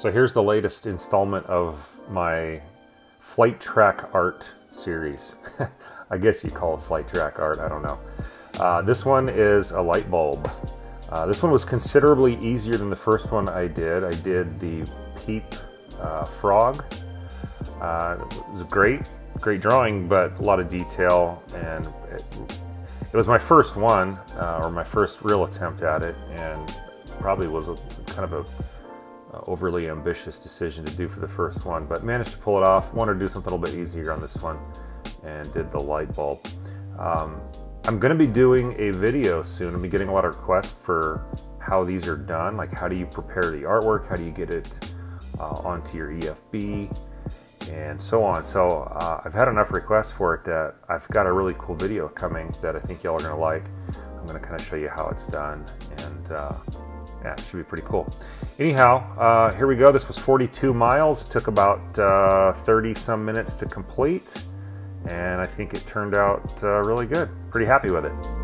So here's the latest installment of my flight track art series. I guess you call it flight track art, I don't know. Uh, this one is a light bulb. Uh, this one was considerably easier than the first one I did. I did the Peep uh, Frog. Uh, it was a great, great drawing, but a lot of detail, and it, it was my first one, uh, or my first real attempt at it, and probably was a, kind of a uh, overly ambitious decision to do for the first one, but managed to pull it off. Wanted to do something a little bit easier on this one and did the light bulb. Um, I'm going to be doing a video soon. I'm be getting a lot of requests for how these are done, like how do you prepare the artwork, how do you get it uh, onto your EFB, and so on. So uh, I've had enough requests for it that I've got a really cool video coming that I think y'all are going to like. I'm going to kind of show you how it's done, and uh, yeah, it should be pretty cool. Anyhow, uh, here we go. This was 42 miles. It took about uh, 30 some minutes to complete, and I think it turned out uh, really good. Pretty happy with it.